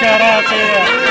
कराते हैं।